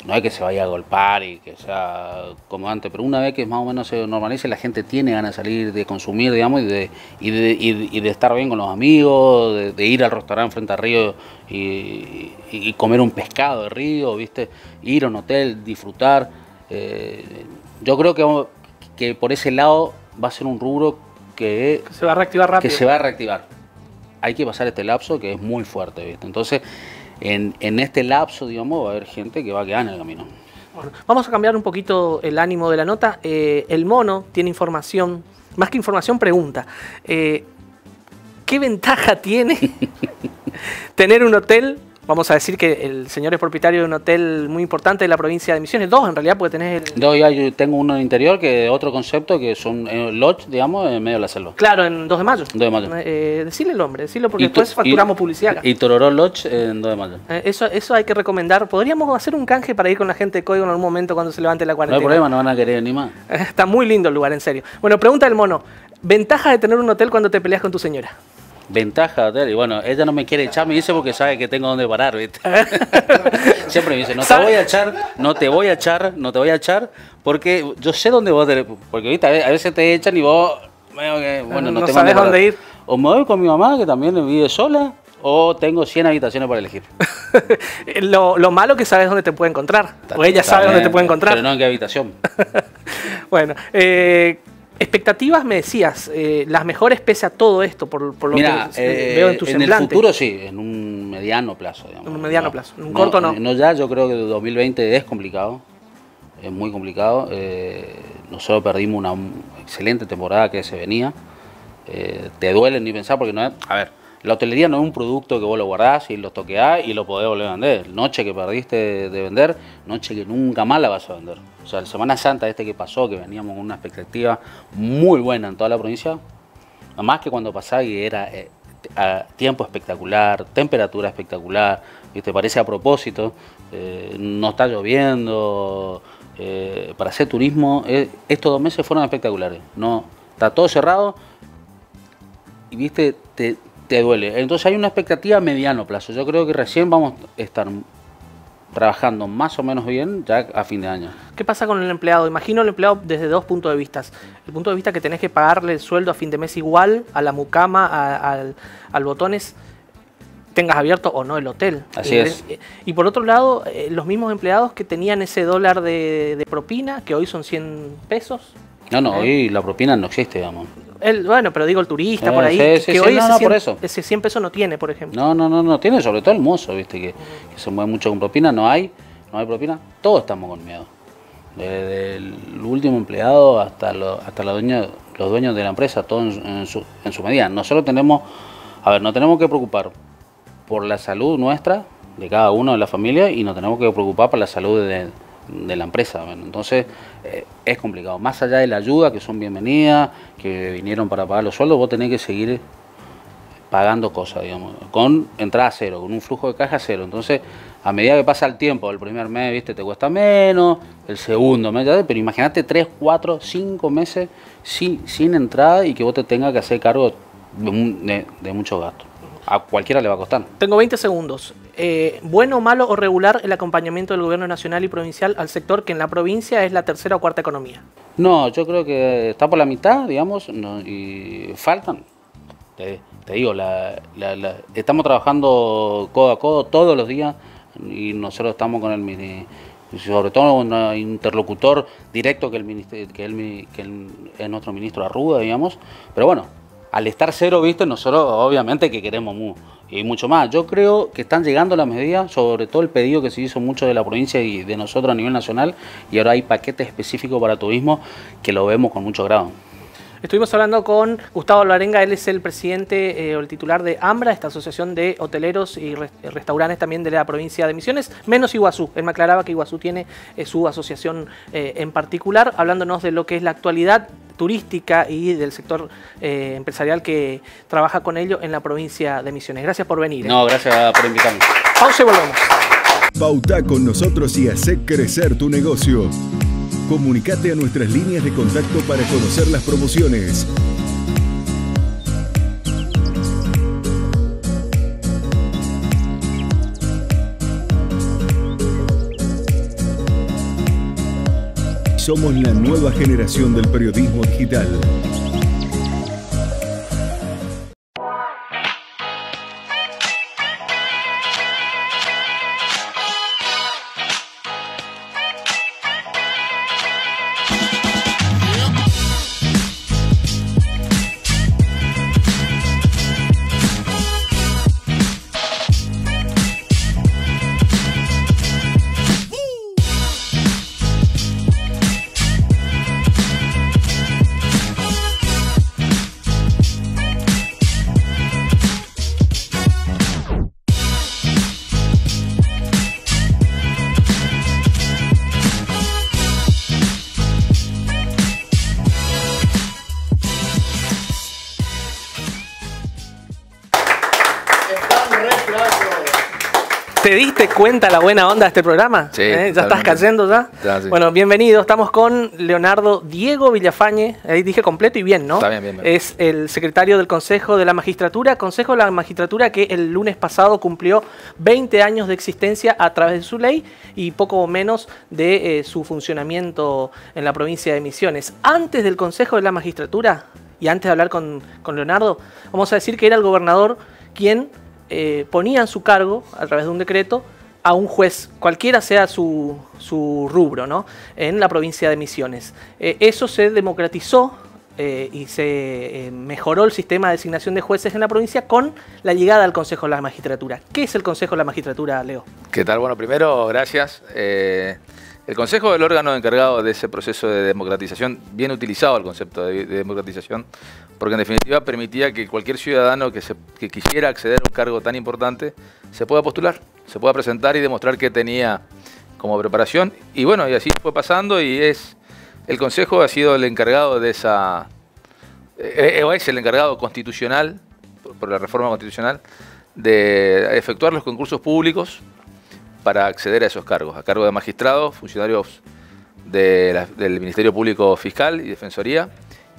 no es que se vaya a golpar y que sea como antes, pero una vez que más o menos se normalice, la gente tiene ganas de salir, de consumir, digamos, y de, y de, y de estar bien con los amigos, de, ir al restaurante frente al río y, comer un pescado de río, ¿viste? Ir a un hotel, disfrutar. Eh, yo creo que, que por ese lado va a ser un rubro que, se va a reactivar rápido. Que se va a reactivar. Hay que pasar este lapso que es muy fuerte, ¿viste? Entonces, en, este lapso, digamos, va a haber gente que va a quedar en el camino. vamos a cambiar un poquito el ánimo de la nota. Eh, el mono tiene información, más que información, pregunta. Eh, ¿Qué ventaja tiene tener un hotel vamos a decir que el señor es propietario de un hotel muy importante de la provincia de Misiones, dos en realidad, porque tenés el... Dos, ya yo tengo uno en el interior, que otro concepto, que son eh, lodge, digamos, en medio de la selva. Claro, en 2 de mayo. 2 de mayo. Eh, decirle el nombre, decirlo porque después facturamos publicidad Y Tororó Lodge en 2 de mayo. Eh, eso, eso hay que recomendar. ¿Podríamos hacer un canje para ir con la gente de Código en algún momento cuando se levante la cuarentena? No hay problema, no van a querer ni más. Está muy lindo el lugar, en serio. Bueno, pregunta del mono. ¿Ventaja de tener un hotel cuando te peleas con tu señora? Ventaja. Y bueno, ella no me quiere echar, me dice porque sabe que tengo donde parar, ¿viste? Siempre me dice, no te voy a echar, no te voy a echar, no te voy a echar, porque yo sé dónde vos, porque ¿viste? a veces te echan y vos, bueno, no, no sabes dónde ir. O me voy con mi mamá, que también vive sola, o tengo 100 habitaciones para elegir. lo, lo, malo que sabes dónde te puede encontrar. o ella sabe dónde te puede encontrar. Pero no en qué habitación. bueno, eh, expectativas me decías, eh, las mejores pese a todo esto, por, lo que eh, veo en tu en En el futuro sí, en un mediano plazo. Digamos. En un mediano plazo, en un corto no. No ya, yo creo que 2020 es complicado, es muy complicado. nosotros perdimos una excelente temporada que se venía. te duele ni pensar porque no. A ver, la hotelería no es un producto que vos lo guardás y lo toqueás y lo podés volver a vender. Noche que perdiste de vender, noche que nunca más la vas a vender. O sea, la Semana Santa este que pasó, que veníamos con una expectativa muy buena en toda la provincia, más que cuando pasaba y era eh, tiempo espectacular, temperatura espectacular, y te parece a propósito, eh, no está lloviendo, eh, para hacer turismo, estos dos meses fueron espectaculares. No, está todo cerrado y viste, te, te duele. Entonces hay una expectativa a mediano plazo. Yo creo que recién vamos a estar trabajando más o menos bien ya a fin de año. ¿Qué pasa con el empleado? Imagino el empleado desde dos puntos de vista. El punto de vista que tenés que pagarle el sueldo a fin de mes igual a la mucama, al, al botones, tengas abierto o no el hotel. Así es. Y por otro lado, eh, los mismos empleados que tenían ese dólar de, propina, que hoy son 100 pesos. No, no, ¿Eh? hoy la propina no existe, digamos bueno, pero digo el turista por ahí, que, hoy ese, 100, pesos no tiene, por ejemplo. No, no, no, no tiene, sobre todo el mozo, viste, que, se mueve mucho con propina, no hay, no hay propina, todos estamos con miedo. Desde el último empleado hasta, hasta los dueños de la empresa, todo en, su, en su medida. Nosotros tenemos, a ver, no tenemos que preocupar por la salud nuestra, de cada uno de la familia, y nos tenemos que preocupar por la salud de, de la empresa. entonces eh, es complicado. Más allá de la ayuda, que son bienvenidas, que vinieron para pagar los sueldos, vos tenés que seguir pagando cosas, digamos, con entrada cero, con un flujo de caja cero. Entonces, a medida que pasa el tiempo, el primer mes, viste, te cuesta menos, el segundo mes, pero imagínate tres, cuatro, cinco meses sin, sin entrada y que vos te tengas que hacer cargo de, de muchos gastos. A cualquiera le va a costar. Tengo 20 segundos. Eh, bueno, malo o regular el acompañamiento del gobierno nacional y provincial al sector que en la provincia es la tercera o cuarta economía? No, yo creo que está por la mitad, digamos, y faltan. Te, digo, estamos trabajando codo a codo todos los días y nosotros estamos con el sobre todo un interlocutor directo que, el, que, es nuestro ministro Arruda, digamos, pero bueno, al estar cero, viste, nosotros obviamente que queremos mucho y mucho más. Yo creo que están llegando las medidas, sobre todo el pedido que se hizo mucho de la provincia y de nosotros a nivel nacional, y ahora hay paquetes específicos para turismo que lo vemos con mucho grado. Estuvimos hablando con Gustavo Alvarenga, él es el presidente eh, o el titular de AMBRA, esta asociación de hoteleros y restaurantes también de la provincia de Misiones, menos Iguazú. Él me aclaraba que Iguazú tiene eh, su asociación eh, en particular, hablándonos de lo que es la actualidad turística y del sector empresarial que trabaja con ello en la provincia de Misiones. Gracias por venir. No, gracias por invitarme. Pausa y volvemos. Pauta con nosotros y hace crecer tu negocio. Comunicate a nuestras líneas de contacto para conocer las promociones. Somos la nueva generación del periodismo digital. Cuenta la buena onda de este programa? Sí. ¿Eh? ¿Ya estás cayendo ya? Bueno, bienvenido. Estamos con Leonardo Diego Villafañe. Ahí dije completo y bien, ¿no? Está bien, bien, bien. Es el secretario del Consejo de la Magistratura. Consejo de la Magistratura que el lunes pasado cumplió 20 años de existencia a través de su ley y poco menos de eh, su funcionamiento en la provincia de Misiones. Antes del Consejo de la Magistratura, y antes de hablar con, con Leonardo, vamos a decir que era el gobernador quien eh, ponía en su cargo, a través de un decreto, a un juez, cualquiera sea su, su rubro, ¿no? en la provincia de Misiones. Eh, eso se democratizó eh, y se mejoró el sistema de designación de jueces en la provincia con la llegada al Consejo de la Magistratura. ¿Qué es el Consejo de la Magistratura, Leo? ¿Qué tal? Bueno, primero, gracias. el Consejo es el órgano encargado de ese proceso de democratización, bien utilizado el concepto de democratización, porque en definitiva permitía que cualquier ciudadano que, se, quisiera acceder a un cargo tan importante se pueda postular, se pueda presentar y demostrar que tenía como preparación. Y bueno, y así fue pasando y es el Consejo ha sido el encargado de esa, eh, o es el encargado constitucional, por la reforma constitucional, de efectuar los concursos públicos para acceder a esos cargos, a cargo de magistrados, funcionarios del Ministerio Público Fiscal y Defensoría,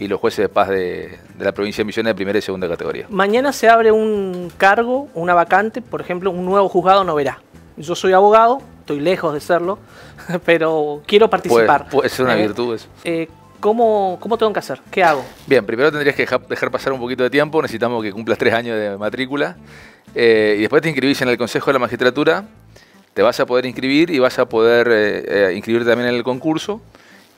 y los jueces de paz de, la provincia de Misiones de primera y segunda categoría. Mañana se abre un cargo, una vacante, por ejemplo, un nuevo juzgado no verá. Yo soy abogado, estoy lejos de serlo, pero quiero participar. Puede, ser una eh, virtud eso. Eh, ¿cómo, ¿Cómo tengo que hacer? ¿Qué hago? Bien, primero tendrías que dejar, pasar un poquito de tiempo, necesitamos que cumplas tres años de matrícula, eh, y después te inscribís en el Consejo de la Magistratura, te vas a poder inscribir y vas a poder inscribirte también en el concurso.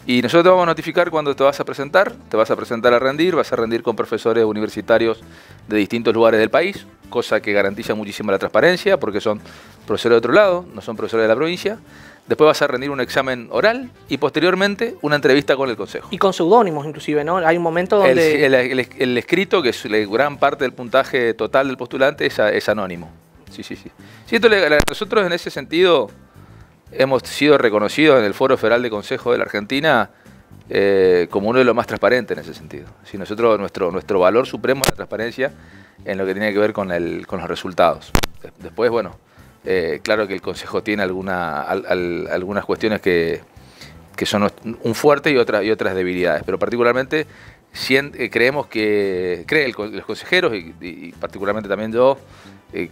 Y nosotros te vamos a notificar cuando te vas a presentar, te vas a presentar a rendir, vas a rendir con profesores universitarios de distintos lugares del país, cosa que garantiza muchísimo la transparencia, porque son profesores de otro lado, no son profesores de la provincia. Después vas a rendir un examen oral y posteriormente una entrevista con el consejo. Y con seudónimos inclusive, ¿no? Hay un momento donde... El, escrito, que es gran parte del puntaje total del postulante, es, es anónimo. Sí, sí, sí. nosotros en ese sentido hemos sido reconocidos en el Foro Federal de Consejo de la Argentina eh, como uno de los más transparentes en ese sentido. Si nosotros, nuestro, nuestro valor supremo es la transparencia en lo que tiene que ver con, con los resultados. Después, bueno, eh, claro que el Consejo tiene alguna, algunas cuestiones que, son un fuerte y otras, y otras debilidades, pero particularmente eh, creemos que, cree los consejeros y, particularmente también yo,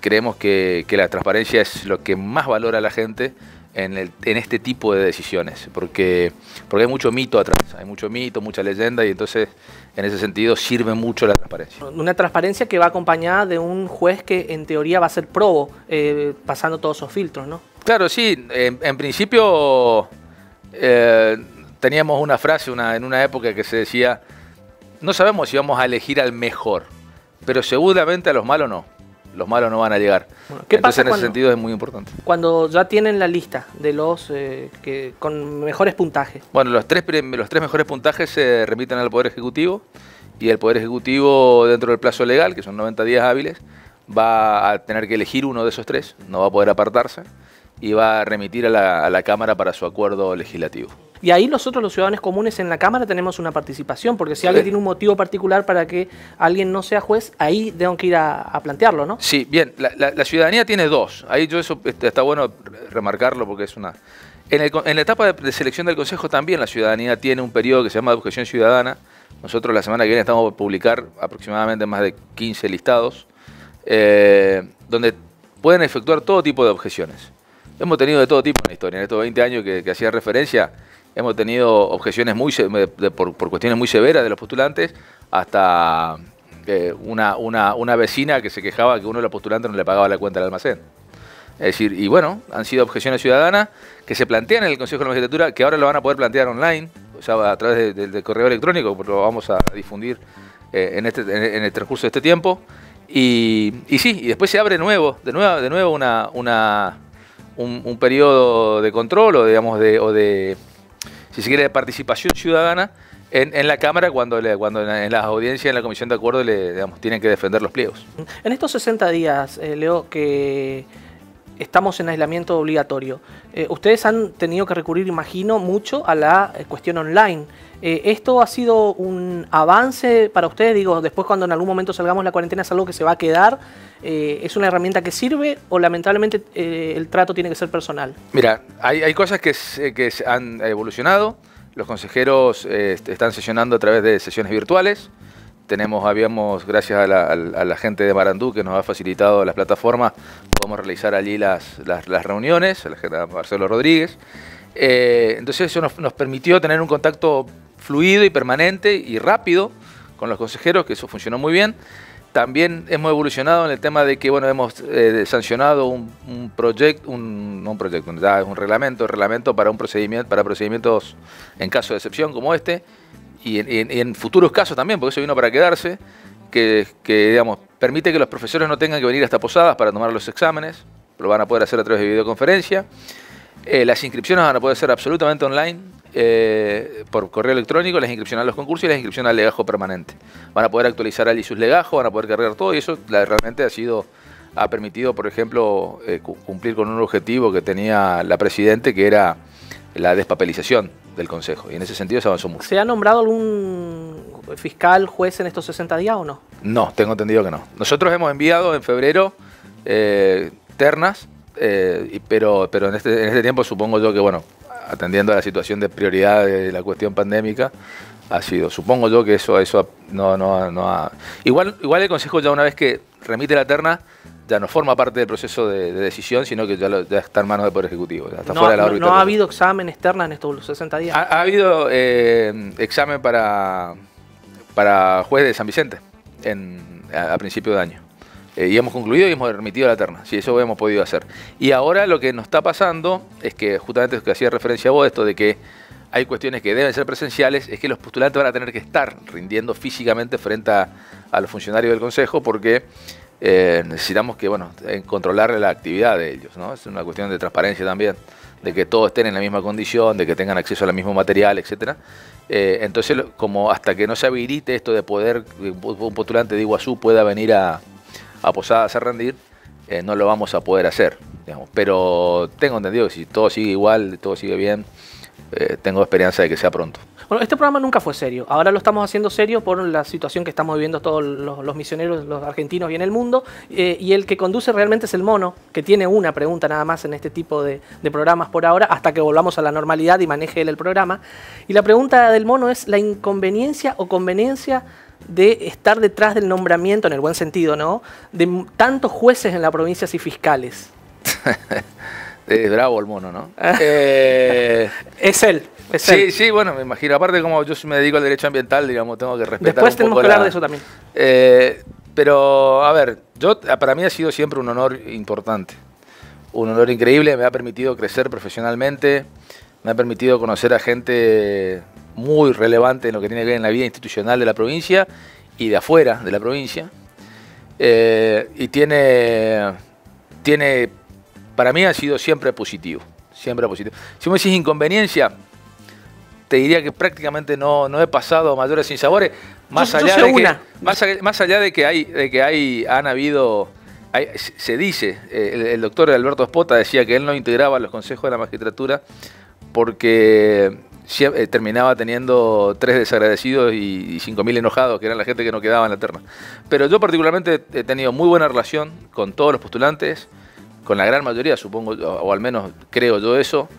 creemos que, que la transparencia es lo que más valora a la gente en, el, en, este tipo de decisiones, porque, porque hay mucho mito atrás, hay mucho mito, mucha leyenda y entonces en ese sentido sirve mucho la transparencia. Una transparencia que va acompañada de un juez que en teoría va a ser probo, eh, pasando todos esos filtros, ¿no? Claro, sí, en, principio eh, teníamos una frase una, en una época que se decía, no sabemos si vamos a elegir al mejor, pero seguramente a los malos no los malos no van a llegar. ¿qué Entonces pasa en ese sentido es muy importante. Cuando ya tienen la lista de los eh, que con mejores puntajes. Bueno, los tres, los tres mejores puntajes se remiten al Poder Ejecutivo y el Poder Ejecutivo dentro del plazo legal, que son 90 días hábiles, va a tener que elegir uno de esos tres, no va a poder apartarse y va a remitir a la, a la Cámara para su acuerdo legislativo. Y ahí nosotros los ciudadanos comunes en la Cámara tenemos una participación, porque si alguien tiene un motivo particular para que alguien no sea juez, ahí tengo que ir a, plantearlo, ¿no? Sí, bien, la, ciudadanía tiene dos. Ahí yo eso este, está bueno remarcarlo porque es una... En, la etapa de, selección del Consejo también la ciudadanía tiene un periodo que se llama de objeción ciudadana. Nosotros la semana que viene estamos a publicar aproximadamente más de 15 listados, eh, donde pueden efectuar todo tipo de objeciones. Hemos tenido de todo tipo en la historia. En estos 20 años que, hacía referencia, Hemos tenido objeciones muy por, cuestiones muy severas de los postulantes, hasta eh, una, una, vecina que se quejaba que uno de los postulantes no le pagaba la cuenta del almacén. Es decir, y bueno, han sido objeciones ciudadanas que se plantean en el Consejo de la Magistratura, que ahora lo van a poder plantear online, o sea, a través del correo electrónico, porque lo vamos a difundir eh, en, este, en, el transcurso de este tiempo. Y, y, sí, y después se abre nuevo, de nuevo, de nuevo una, una un, periodo de control o, digamos, de, o de si quiere, de participación ciudadana en, la Cámara cuando, le, cuando en, las audiencias, en la Comisión de Acuerdo, le, digamos, tienen que defender los pliegos. En estos 60 días, eh, Leo, que estamos en aislamiento obligatorio. Eh, ustedes han tenido que recurrir, imagino, mucho a la eh, cuestión online. Eh, ¿Esto ha sido un avance para ustedes? Digo, después cuando en algún momento salgamos la cuarentena es algo que se va a quedar. ¿Es una herramienta que sirve o lamentablemente el trato tiene que ser personal? Mira, hay, cosas que, que han evolucionado. Los consejeros están sesionando a través de sesiones virtuales tenemos, habíamos, gracias a la, gente de Marandú que nos ha facilitado las plataformas, podemos realizar allí las, las, reuniones, a la gente de Marcelo Rodríguez. Eh, entonces eso nos, permitió tener un contacto fluido y permanente y rápido con los consejeros, que eso funcionó muy bien. También hemos evolucionado en el tema de que bueno hemos eh, sancionado un, proyecto, un, no un proyecto, un reglamento, reglamento para un procedimiento, para procedimientos en caso de excepción como este, y en, futuros casos también, porque eso vino para quedarse, que, digamos, permite que los profesores no tengan que venir hasta Posadas para tomar los exámenes, lo van a poder hacer a través de videoconferencia. Eh, las inscripciones van a poder ser absolutamente online, eh, por correo electrónico, las inscripciones a los concursos y las inscripciones al legajo permanente. Van a poder actualizar allí sus legajos, van a poder cargar todo y eso realmente ha sido ha permitido, por ejemplo, eh, cumplir con un objetivo que tenía la Presidente, que era la despapelización del Consejo. Y en ese sentido se avanzó mucho. ¿Se ha nombrado algún fiscal, juez en estos 60 días o no? No, tengo entendido que no. Nosotros hemos enviado en febrero eh, ternas, eh, pero, pero en, este, en este tiempo supongo yo que, bueno, atendiendo a la situación de prioridad de la cuestión pandémica, ha sido. Supongo yo que eso, eso no, no, no ha... Igual, igual el Consejo ya una vez que remite la terna, ya no forma parte del proceso de, decisión, sino que ya, está en manos del Poder Ejecutivo. no, ha habido examen externa en estos 60 días. Ha, habido eh, examen para, para juez de San Vicente en, a, principio de año. Eh, y hemos concluido y hemos remitido la terna. Sí, eso hemos podido hacer. Y ahora lo que nos está pasando es que, justamente lo que hacía referencia a vos, esto de que hay cuestiones que deben ser presenciales, es que los postulantes van a tener que estar rindiendo físicamente frente a, los funcionarios del Consejo porque eh, necesitamos que, bueno, controlar la actividad de ellos, ¿no? Es una cuestión de transparencia también, de que todos estén en la misma condición, de que tengan acceso al mismo material, etcétera. Eh, entonces, como hasta que no se habilite esto de poder, un postulante de Iguazú pueda venir a, a Posadas a rendir, eh, no lo vamos a poder hacer. Pero tengo entendido que si todo sigue igual, todo sigue bien, tengo esperanza de que sea pronto. Bueno, este programa nunca fue serio. Ahora lo estamos haciendo serio por la situación que estamos viviendo todos los, misioneros, los argentinos y en el mundo. Eh, y el que conduce realmente es el mono, que tiene una pregunta nada más en este tipo de, programas por ahora, hasta que volvamos a la normalidad y maneje él el programa. Y la pregunta del mono es la inconveniencia o conveniencia de estar detrás del nombramiento, en el buen sentido, ¿no? De tantos jueces en la provincia y fiscales. es bravo el mono, ¿no? Eh, es él sí, sí, bueno, me imagino. Aparte, como yo me dedico al derecho ambiental, digamos, tengo que respetar. Después tenemos que hablar de eso también. Eh, pero, a ver, yo para mí ha sido siempre un honor importante. Un honor increíble, me ha permitido crecer profesionalmente, me ha permitido conocer a gente muy relevante en lo que tiene que ver en la vida institucional de la provincia y de afuera de la provincia. Eh, y tiene, tiene, para mí ha sido siempre positivo, siempre positivo. Si me decís inconveniencia, te diría que prácticamente no, no he pasado mayores sinsabores, más allá de que, más, allá de que hay, de que hay, han habido, se dice, eh, el, doctor Alberto Espota decía que él no integraba los consejos de la magistratura porque eh, terminaba teniendo tres desagradecidos y, cinco mil enojados, que eran la gente que no quedaba en la terna. Pero yo particularmente he tenido muy buena relación con todos los postulantes, con la gran mayoría, supongo, o al menos creo yo eso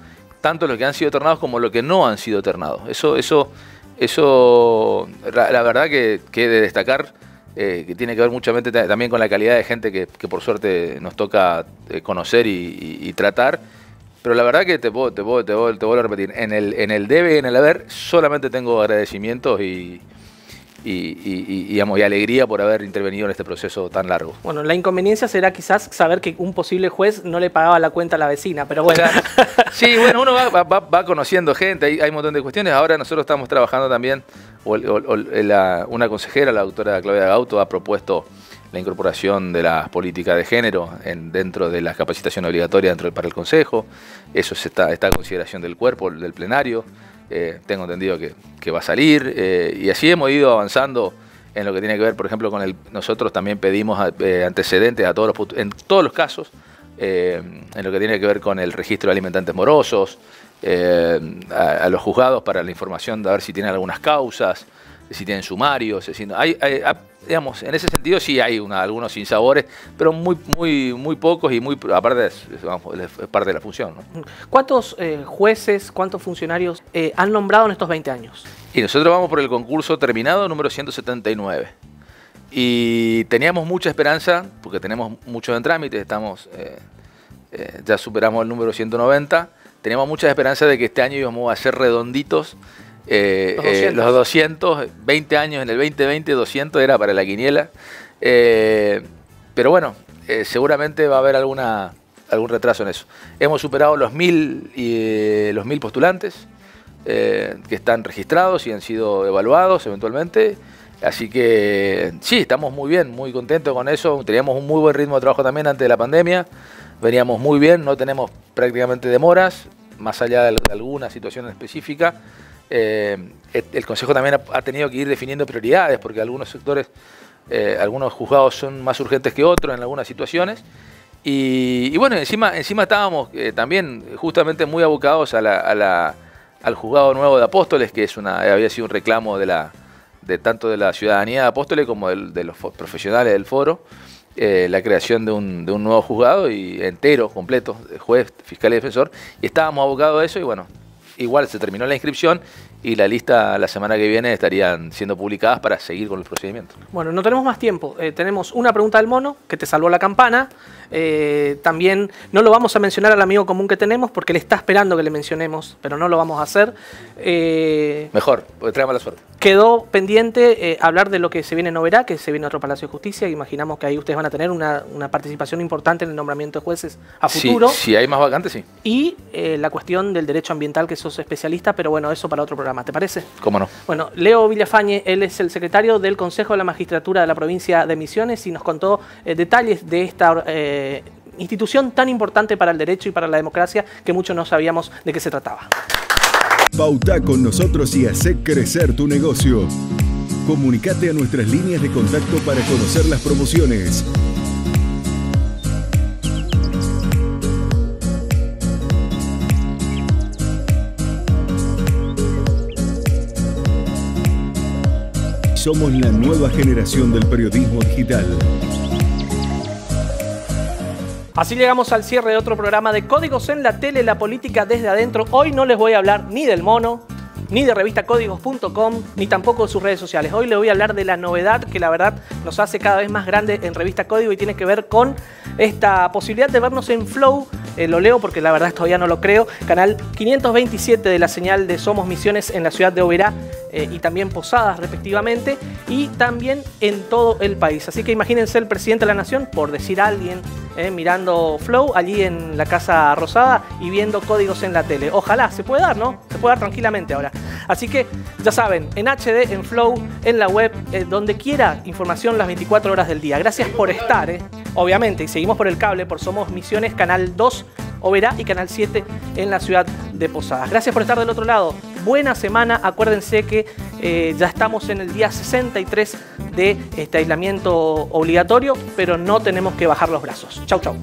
tanto los que han sido eternados como los que no han sido eternados. Eso, eso, eso la, verdad que, que de destacar, eh, que tiene que ver muchamente también con la calidad de gente que, por suerte nos toca eh, conocer y, tratar. Pero la verdad que te puedo, te puedo, te vuelvo a repetir, en el, en el debe y en el haber solamente tengo agradecimientos y, y, y, alegría por haber intervenido en este proceso tan largo. Bueno, la inconveniencia será quizás saber que un posible juez no le pagaba la cuenta a la vecina, pero bueno. sí, bueno, uno va, conociendo gente, hay, hay, un montón de cuestiones. Ahora nosotros estamos trabajando también, o, una consejera, la doctora Claudia Gauto, ha propuesto la incorporación de las políticas de género en, dentro de la capacitación obligatoria dentro para el Consejo. Eso está, está a consideración del cuerpo, del plenario. Eh, tengo entendido que, va a salir, eh, y así hemos ido avanzando en lo que tiene que ver, por ejemplo, con el, nosotros también pedimos eh, antecedentes a todos los, en todos los casos en lo que tiene que ver con el registro de alimentantes morosos, a, los juzgados para la información de ver si tienen algunas causas, si tienen sumarios, hay, digamos, en ese sentido sí hay una, algunos sinsabores, pero muy, muy, muy pocos y muy aparte es, parte de la función. ¿Cuántos eh, jueces, cuántos funcionarios eh, han nombrado en estos 20 años? Y nosotros vamos por el concurso terminado número 179. Y teníamos mucha esperanza, porque tenemos muchos en trámite, estamos, eh, ya superamos el número 190, teníamos mucha esperanza de que este año íbamos a ser redonditos eh, los, 200. 20 años en el 2020, 200 era para la quiniela. Eh, pero bueno, eh, seguramente va a haber alguna, algún retraso en eso. Hemos superado los mil, y, los mil postulantes que están registrados y han sido evaluados eventualmente. Así que sí, estamos muy bien, muy contentos con eso. Teníamos un muy buen ritmo de trabajo también antes de la pandemia. Veníamos muy bien, no tenemos prácticamente demoras, más allá de alguna situación específica. Eh, el Consejo también ha, tenido que ir definiendo prioridades, porque algunos sectores, eh, algunos juzgados son más urgentes que otros en algunas situaciones. Y, bueno, encima, encima estábamos eh, también justamente muy abocados al juzgado nuevo de Apóstoles, que es una, había sido un reclamo de, la, de tanto de la ciudadanía de Apóstoles como de los profesionales del foro. la creación de un, de un, nuevo juzgado y entero, completo, juez, fiscal y defensor, y estábamos abocados a eso y bueno, igual se terminó la inscripción y la lista la semana que viene estarían siendo publicadas para seguir con el procedimiento. Bueno, no tenemos más tiempo. Eh, tenemos una pregunta del mono que te salvó la campana. Eh, también no lo vamos a mencionar al amigo común que tenemos porque le está esperando que le mencionemos, pero no lo vamos a hacer. Eh, Mejor, porque trae mala suerte. Quedó pendiente hablar de lo que se viene en Noverá, que se viene otro Palacio de Justicia. Imaginamos que ahí ustedes van a tener una, participación importante en el nombramiento de jueces a futuro. Si hay más vacantes, sí. Y la cuestión del derecho ambiental, que sos especialista, pero bueno, eso para otro programa. ¿te parece? ¿Cómo no? Bueno, Leo Villafañe, él es el secretario del Consejo de la Magistratura de la provincia de Misiones y nos contó eh, detalles de esta eh, institución tan importante para el derecho y para la democracia que muchos no sabíamos de qué se trataba. Pauta con nosotros y hace crecer tu negocio. Comunicate a nuestras líneas de contacto para conocer las promociones Somos la nueva generación del periodismo digital. Así llegamos al cierre de otro programa de Códigos en la Tele, la política desde adentro. Hoy no les voy a hablar ni del mono, ni de revistacódigos.com, ni tampoco de sus redes sociales. Hoy les voy a hablar de la novedad que la verdad nos hace cada vez más grande en Revista Código y tiene que ver con esta posibilidad de vernos en Flow. Eh, lo leo porque la verdad todavía no lo creo. Canal 527 de la señal de Somos Misiones en la ciudad de Oberá eh, y también Posadas respectivamente, y también en todo el país. Así que imagínense el presidente de la nación, por decir alguien, eh, mirando Flow allí en la Casa Rosada y viendo códigos en la tele. Ojalá, se puede dar, ¿no? Se puede dar tranquilamente ahora. Así que ya saben, en HD, en Flow, en la web, eh, donde quiera, información las 24 horas del día. Gracias por estar, obviamente, y seguimos por el cable, por Somos Misiones, Canal 2 Oberá y Canal 7 en la ciudad de Posadas. Gracias por estar del otro lado. Buena semana. Acuérdense que eh, ya estamos en el día 63 de este aislamiento obligatorio, pero no tenemos que bajar los brazos. Chau, chau.